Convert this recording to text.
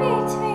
meet me.